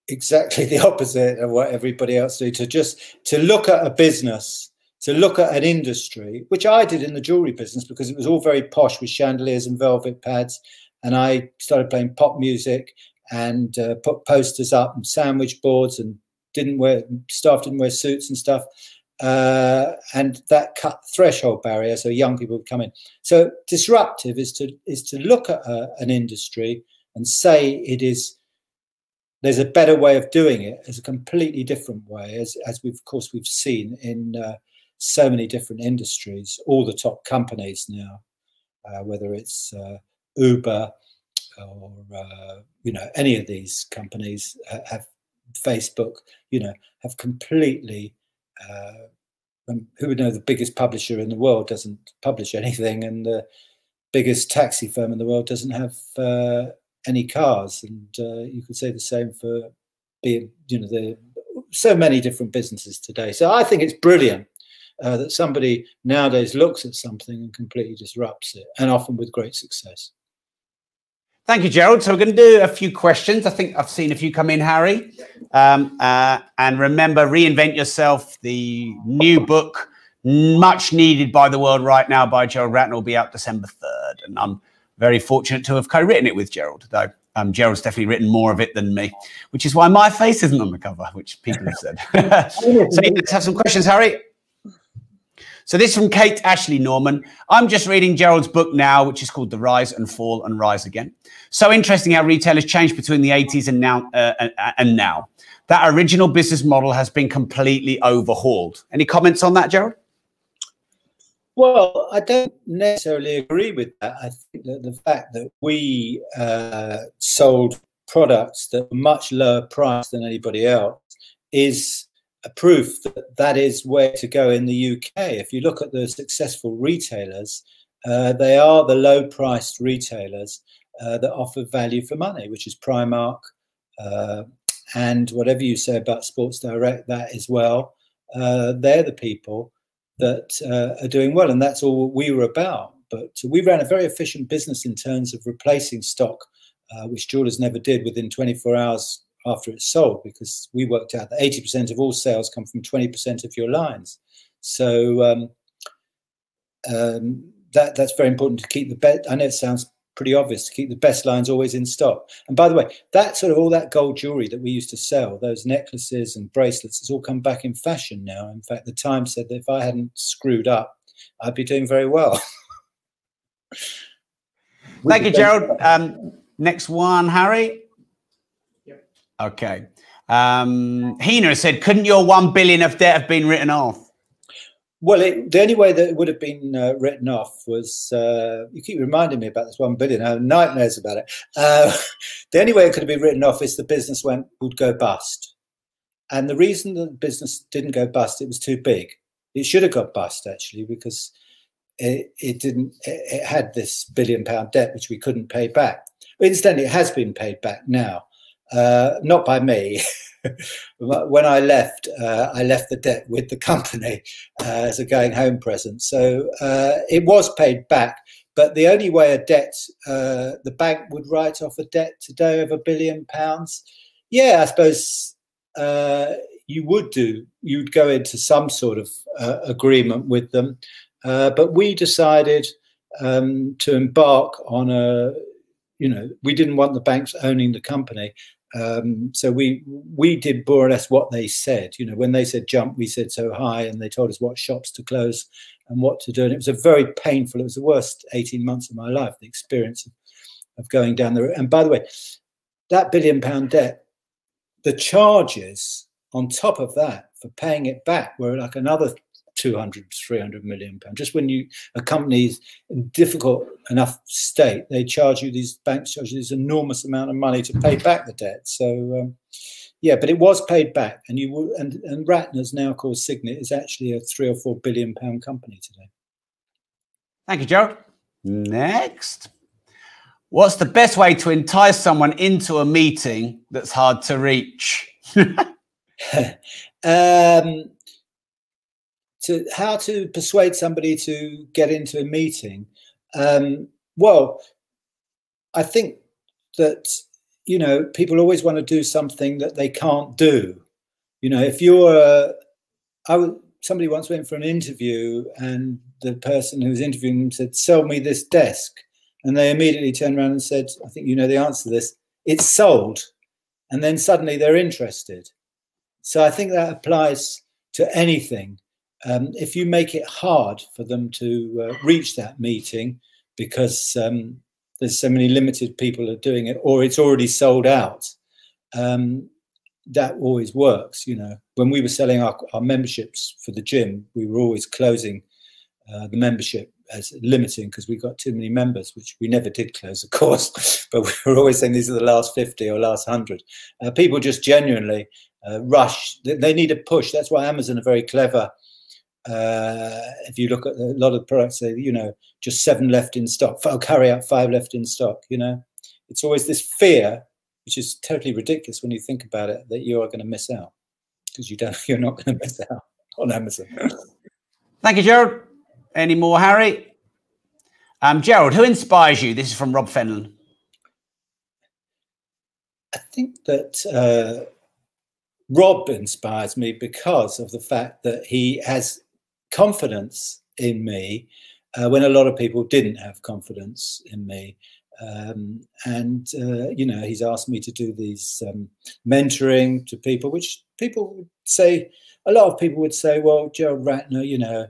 exactly the opposite of what everybody else do. To just to look at a business to look at an industry, which I did in the jewelry business because it was all very posh with chandeliers and velvet pads. And I started playing pop music and uh, put posters up and sandwich boards and didn't wear staff didn't wear suits and stuff. Uh, and that cut threshold barrier, so young people would come in. So disruptive is to is to look at uh, an industry and say it is there's a better way of doing it as a completely different way, as as we've of course we've seen in uh, so many different industries, all the top companies now, uh, whether it's uh, Uber or uh, you know any of these companies have Facebook, you know, have completely. Uh, who would know the biggest publisher in the world doesn't publish anything, and the biggest taxi firm in the world doesn't have uh, any cars, and uh, you could say the same for being, you know, the so many different businesses today. So I think it's brilliant uh, that somebody nowadays looks at something and completely disrupts it, and often with great success. Thank you, Gerald. So we're going to do a few questions. I think I've seen a few come in, Harry. Um, uh, and remember, reinvent yourself. The new book, much needed by the world right now, by Gerald Ratner, will be out December third, and I'm very fortunate to have co-written it with Gerald. Though Um, Gerald's definitely written more of it than me, which is why my face isn't on the cover, which people have said. so let's have some questions, Harry. So this is from Kate Ashley Norman. I'm just reading Gerald's book now, which is called The Rise and Fall and Rise Again. So interesting how retail has changed between the 80s and now. Uh, and now, that original business model has been completely overhauled. Any comments on that, Gerald? Well, I don't necessarily agree with that. I think that the fact that we uh, sold products that were much lower price than anybody else is proof that that is where to go in the UK. If you look at the successful retailers, uh, they are the low priced retailers uh, that offer value for money, which is Primark. Uh, and whatever you say about Sports Direct, that as well, uh, they're the people that uh, are doing well, and that's all we were about. But we ran a very efficient business in terms of replacing stock, uh, which Jewelers never did within 24 hours after it's sold, because we worked out that 80% of all sales come from 20% of your lines. So um, um, that that's very important to keep the best. I know it sounds pretty obvious to keep the best lines always in stock. And by the way, that sort of all that gold jewelry that we used to sell, those necklaces and bracelets, it's all come back in fashion now. In fact, the Times said that if I hadn't screwed up, I'd be doing very well. Thank you, Gerald. Um, next one, Harry. Okay. Um, Hina said, couldn't your 1 billion of debt have been written off? Well, it, the only way that it would have been uh, written off was uh, you keep reminding me about this one billion. I have nightmares about it. Uh, the only way it could have been written off is the business went would go bust, and the reason that the business didn't go bust, it was too big. It should have got bust actually because it, it didn't. It, it had this billion pound debt which we couldn't pay back. But it has been paid back now, uh, not by me. when I left, uh, I left the debt with the company uh, as a going home present. So uh, it was paid back. But the only way a debt, uh, the bank would write off a debt today of a billion pounds, yeah, I suppose uh, you would do. You'd go into some sort of agreement with them. but we decided um, to embark on a you know, we didn't want the banks owning the company. Um, so we we did more or less what they said. You know, when they said jump, we said so high, and they told us what shops to close and what to do. And it was a very painful. It was the worst eighteen months of my life. The experience of, of going down the. road. And by the way, that billion pound debt, the charges on top of that for paying it back were like another 200 300 million pounds. Just when you a company is in difficult enough state they charge you these banks charge you this enormous amount of money to pay back the debt. So um, yeah but it was paid back and you and and ratner's now called signet is actually a three or four billion pound company today. Thank you joe next. What's the best way to entice someone into a meeting that's hard to reach? Um, to how to persuade somebody to get into a meeting. Um, well, I think that you know people always want to do something that they can't do. You know, if you're a, I would, somebody once went for an interview and the person who was interviewing them said, "Sell me this desk," and they immediately turned around and said, "I think you know the answer to this. It's sold," and then suddenly they're interested. So I think that applies to anything um, if you make it hard for them to uh, reach that meeting because um, there's so many limited people are doing it or it's already sold out, um, that always works. You know, when we were selling our, our memberships for the gym, we were always closing uh, the membership as limiting because we got too many members, which we never did close, of course. but we were always saying these are the last 50 or last 100. Uh, people just genuinely uh, rush. They, they, need a push. That's why Amazon are very clever uh, if you look at a lot of products, say, you know, just seven left in stock, I'll carry out five left in stock, you know, it's always this fear, which is totally ridiculous when you think about it, that you are going to miss out because you don't, you're not going to miss out on Amazon. Thank you, Gerald. Any more, Harry? Um, Gerald, who inspires you? This is from Rob Fenlon. I think that uh, Rob inspires me because of the fact that he has confidence in me uh, when a lot of people didn't have confidence in me. Um, and uh, you know, he's asked me to do these um, mentoring to people, which people would say. A lot of people would say, "Well, Gerald Ratner, you know,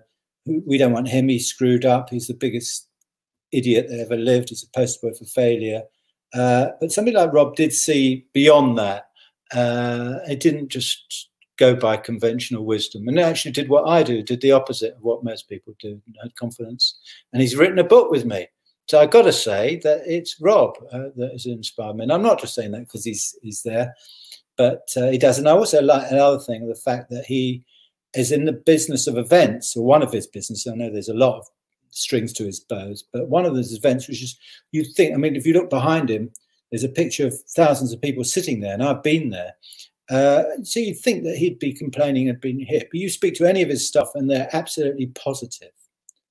we don't want him. He's screwed up. He's the biggest idiot that ever lived. He's a poster boy for failure." Uh, but somebody like Rob did see beyond that. Uh, it didn't just go by conventional wisdom, and actually did what I do, did the opposite of what most people do, had confidence. And he's written a book with me. So I've got to say that it's Rob uh, that has inspired me. And I'm not just saying that because he's he's there, but uh, he does. And I also like another thing, the fact that he is in the business of events, or one of his business. I know there's a lot of strings to his bows, but one of those events, which is you think, I mean, if you look behind him, there's a picture of thousands of people sitting there, and I've been there. Uh, so you'd think that he'd be complaining and being hit, but you speak to any of his stuff, and they're absolutely positive.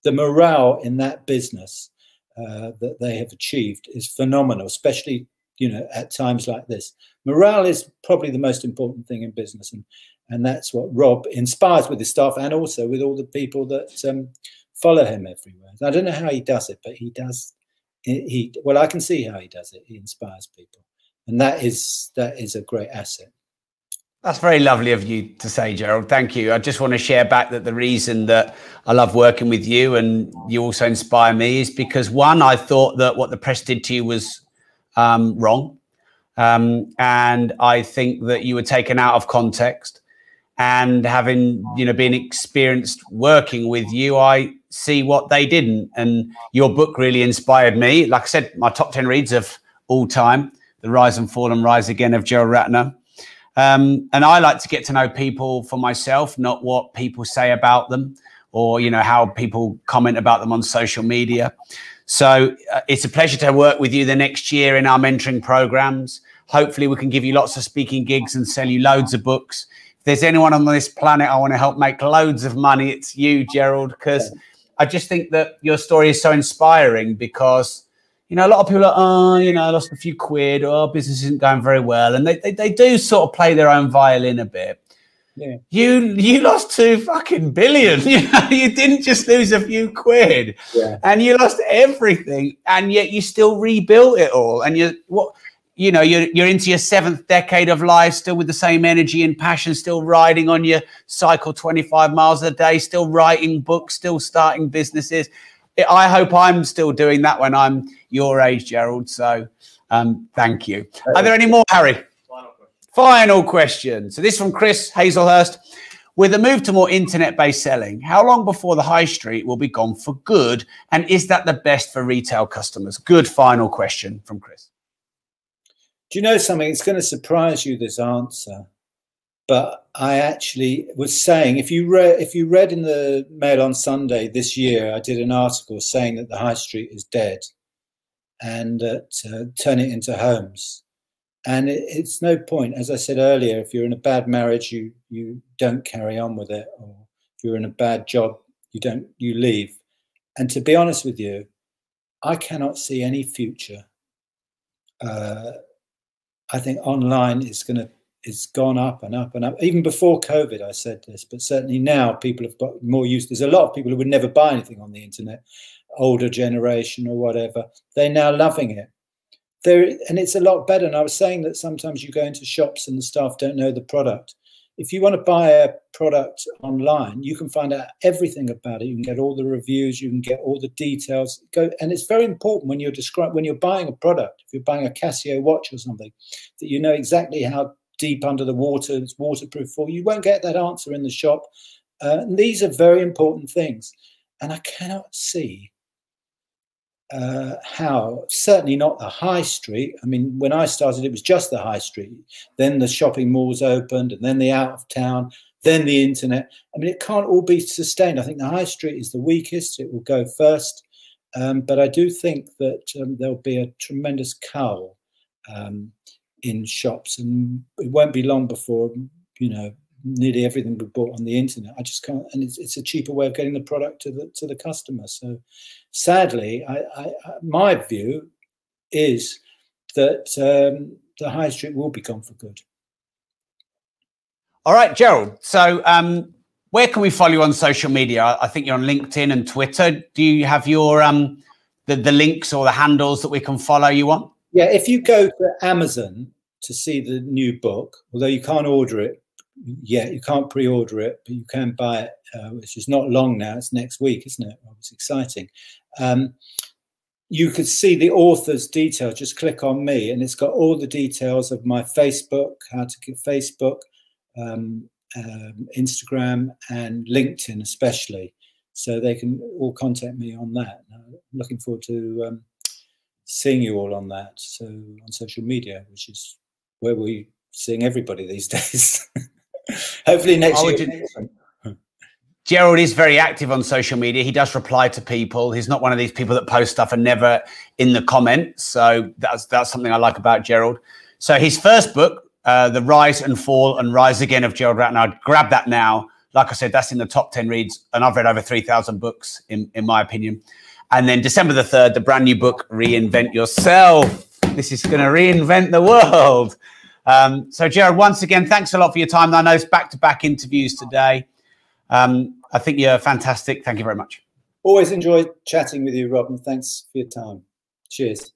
The morale in that business uh, that they have achieved is phenomenal, especially you know at times like this. Morale is probably the most important thing in business, and and that's what Rob inspires with his staff and also with all the people that um, follow him everywhere. I don't know how he does it, but he does. He well, I can see how he does it. He inspires people, and that is that is a great asset. That's very lovely of you to say, Gerald. Thank you. I just want to share back that the reason that I love working with you and you also inspire me is because one, I thought that what the press did to you was um, wrong. Um, and I think that you were taken out of context. And having, you know, been experienced working with you, I see what they didn't. And your book really inspired me. Like I said, my top 10 reads of all time, The Rise and Fall and Rise Again of Gerald Ratner um, and I like to get to know people for myself, not what people say about them or, you know, how people comment about them on social media. So uh, it's a pleasure to work with you the next year in our mentoring programs. Hopefully, we can give you lots of speaking gigs and sell you loads of books. If there's anyone on this planet I want to help make loads of money, it's you, Gerald, because I just think that your story is so inspiring because you know, a lot of people are, oh, you know, I lost a few quid, or oh, business isn't going very well. And they, they, they do sort of play their own violin a bit. Yeah. You you lost two fucking billion. You know, you didn't just lose a few quid, yeah. and you lost everything, and yet you still rebuilt it all. And you what you know you're you're into your seventh decade of life, still with the same energy and passion, still riding on your cycle twenty five miles a day, still writing books, still starting businesses. I hope I'm still doing that when I'm your age, Gerald. So um, thank you. Are there any more, Harry? Final question. Final question. So this from Chris Hazelhurst. With a move to more internet-based selling, how long before the high street will be gone for good? And is that the best for retail customers? Good final question from Chris. Do you know something? It's going to surprise you, this answer but I actually was saying if you read if you read in the Mail on Sunday this year, I did an article saying that the high street is dead, and that uh, turn it into homes. And it, it's no point, as I said earlier, if you're in a bad marriage, you you don't carry on with it, or if you're in a bad job, you don't you leave. And to be honest with you, I cannot see any future. Uh, I think online is going to it's gone up and up and up. Even before COVID, I said this, but certainly now people have got more used. There's a lot of people who would never buy anything on the internet, older generation or whatever. They're now loving it. There and it's a lot better. And I was saying that sometimes you go into shops and the staff don't know the product. If you want to buy a product online, you can find out everything about it. You can get all the reviews, you can get all the details. Go and it's very important when you're describing when you're buying a product. If you're buying a Casio watch or something, that you know exactly how deep under the water, it's waterproof for you. won't get that answer in the shop. Uh, and these are very important things. And I cannot see uh, how, certainly not the high street. I mean, when I started, it was just the high street. Then the shopping malls opened, and then the out of town, then the internet. I mean, it can't all be sustained. I think the high street is the weakest, it will go first. Um, but I do think that um, there'll be a tremendous cull um, in shops, and it won't be long before you know nearly everything we bought on the internet. I just can't, and it's, it's a cheaper way of getting the product to the to the customer. So, sadly, I, I, my view is that um, the high street will be gone for good. All right, Gerald. So, um, where can we follow you on social media? I think you're on LinkedIn and Twitter. Do you have your um, the, the links or the handles that we can follow you on? Yeah, if you go to Amazon to see the new book, although you can't order it yet, you can't pre-order it, but you can buy it, uh, which is not long now. It's next week, isn't it? It's exciting. Um, you could see the author's details. Just click on me, and it's got all the details of my Facebook, how to get Facebook, um, um, Instagram, and LinkedIn, especially. So they can all contact me on that. I'm looking forward to um, seeing you all on that. So on social media, which is where we're seeing everybody these days. Hopefully next year. Gerald is very active on social media. He does reply to people. He's not one of these people that post stuff and never in the comments. So that's that's something I like about Gerald. So his first book, uh, The Rise and Fall and Rise Again of Gerald Ratner, I'd grab that now. Like I said, that's in the top 10 reads, and I've read over 3,000 books, in, in my opinion. And then December the 3rd, the brand new book, Reinvent Yourself. This is going to reinvent the world. Um, so, Jared, once again, thanks a lot for your time. I know it's back to back interviews today. Um, I think you're fantastic. Thank you very much. Always enjoy chatting with you, Rob, and thanks for your time. Cheers.